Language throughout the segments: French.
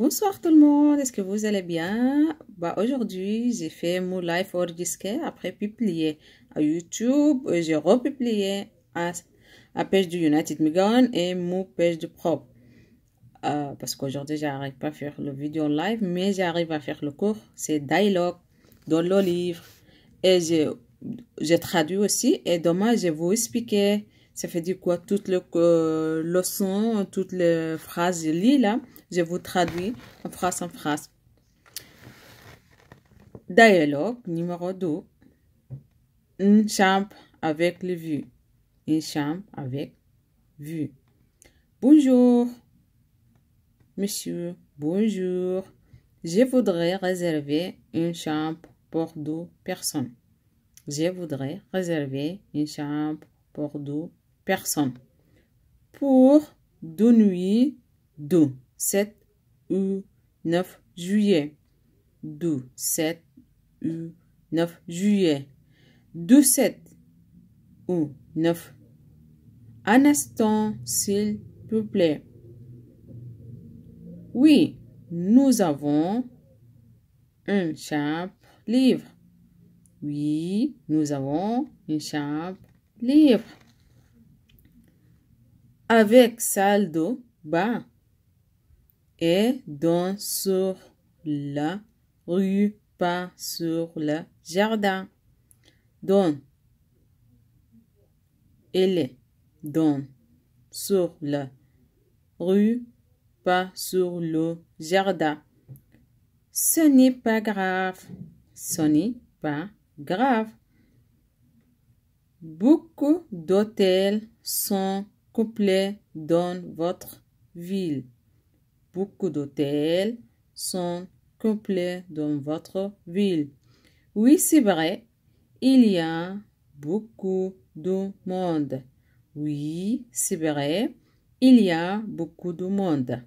Bonsoir tout le monde, est-ce que vous allez bien? Bah, aujourd'hui, j'ai fait mon live enregistré après publié à YouTube. J'ai republié à la page du United Megan et mon page de Prop. Euh, parce qu'aujourd'hui, j'arrive pas à faire le vidéo live, mais j'arrive à faire le cours. C'est dialogue dans le livre. Et j'ai traduit aussi. Et demain, je vais vous expliquer ça fait dire quoi? Toutes les euh, leçons, toutes les phrases je lis là, je vous traduis en phrase en phrase. Dialogue numéro 2. Une chambre avec les vues. Une chambre avec vue. Bonjour. Monsieur, bonjour. Je voudrais réserver une chambre pour deux personnes. Je voudrais réserver une chambre pour deux personnes. Pour deux nuits de 7 ou 9 juillet. 2, 7 ou 9 juillet. 2, 7 ou 9. Un instant, s'il vous plaît. Oui, nous avons une chambre libre. Oui, nous avons une chambre libre. Avec salle de bain et dans sur la rue, pas sur le jardin. Dans elle est dans sur la rue, pas sur le jardin. Ce n'est pas grave. Ce n'est pas grave. Beaucoup d'hôtels sont complets dans votre ville. Beaucoup d'hôtels sont complets dans votre ville. Oui, c'est vrai. Il y a beaucoup de monde. Oui, c'est vrai. Il y a beaucoup de monde.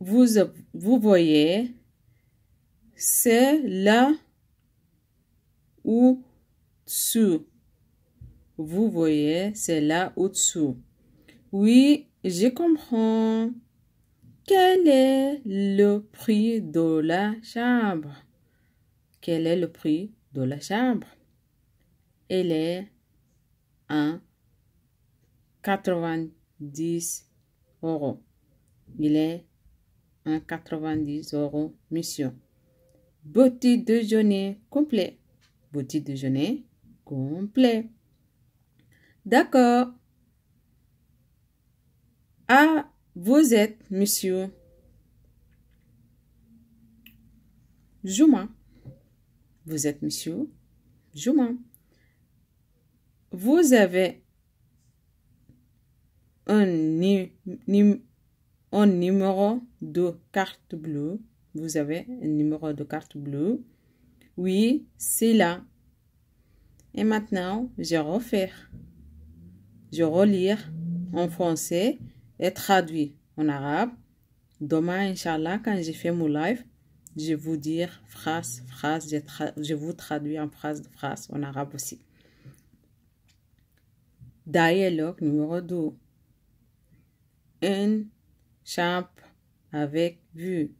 Vous, vous voyez, c'est là au-dessous. Vous voyez, c'est là au-dessous. Oui, je comprends. Quel est le prix de la chambre? Quel est le prix de la chambre? Elle est à 90 euros. Il est à 90 euros, monsieur. Petit déjeuner complet. Petit déjeuner complet. D'accord. Ah, vous êtes monsieur Juma. Vous êtes monsieur Juma. Vous avez un, un numéro de carte bleue. Vous avez un numéro de carte bleue. Oui, c'est là. Et maintenant, je refais. Je relire en français et traduit en arabe. Demain, Inch'Allah, quand j'ai fait mon live, je vous dire phrase, phrase, je, vous traduis en phrase phrase en arabe aussi. Dialogue numéro 2. Une chambre avec vue.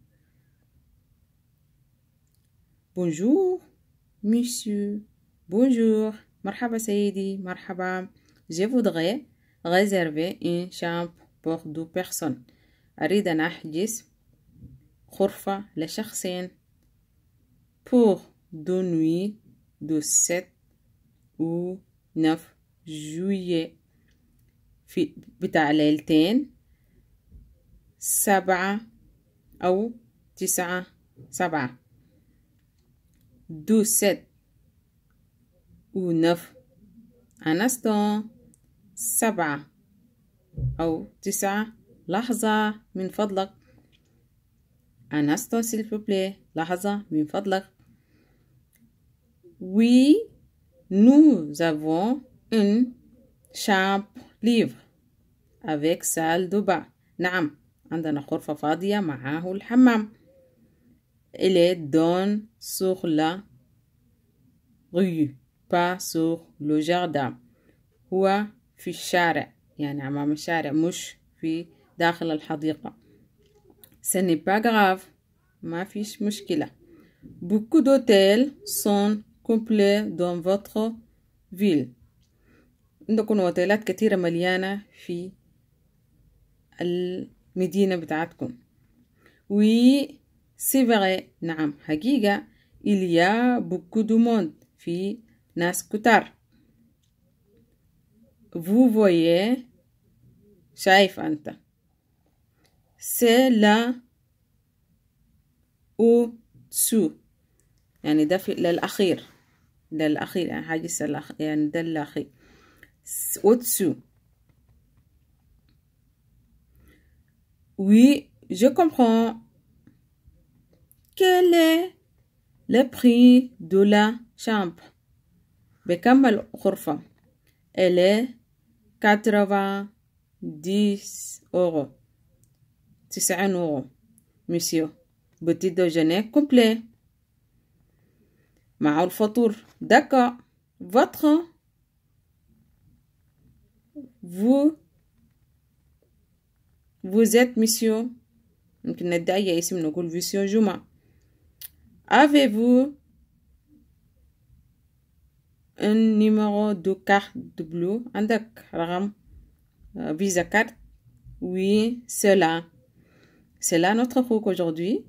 Bonjour, monsieur. Bonjour. Marhaba Saïdi. Marhaba. Je voudrais réserver une chambre pour deux personnes. أريد أن أحجز غرفة لشخصين pour deux nuits de 7 ou 9 juillet. في بتاع ليلتين أو تسعة سبعة. دو ست ونف un instant سبعة أو تسعة لحظة من فضلك. أناستو سيلفوبلي لحظة من فضلك. وي نو زافون إن شامب ليف أفيك سال دوبا نعم عندنا غرفة فاضية معاه الحمام. إلي دون سوغ لا غيو با سوغ لو جاردان هو في الشارع يعني أمام الشارع مش في داخل الحديقة. سني باغراف ما فيش مشكلة. Beaucoup d'hôtels سون كومبلي دون votre فيل. عندكم هوتيلات كثيرة مليانة في المدينة بتاعتكم. وي c'est vrai. نعم حقيقة إليا بوكو دو موند في ناس كتار. Vous voyez. شايف أنت. C'est là au-dessous. يعني ده في للأخير. ده الأخير يعني حاجة يعني ده الأخير. au-dessous. Oui, je comprends. Quel est le prix de la chambre? بكم الغرفة؟ Elle est 90 euros. 90 euros. Monsieur, petit déjeuner complet. Maal Fatour. D'accord. Votre. Vous. Vous êtes monsieur. Avez-vous un numéro de carte de bleu عندك رقم visa card oui c'est là c'est là notre cours aujourd'hui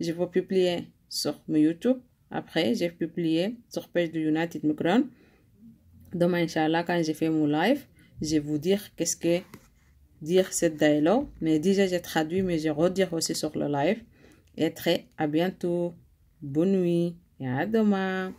je vais publier sur mon YouTube après j'ai publié sur page de United Migrant demain inchallah quand j'ai fait mon live je vais vous dire qu'est-ce que dire cette dialogue. Mais déjà, j'ai traduit, mais je vais redire aussi sur le live. Et très à bientôt. Bonne nuit et à demain.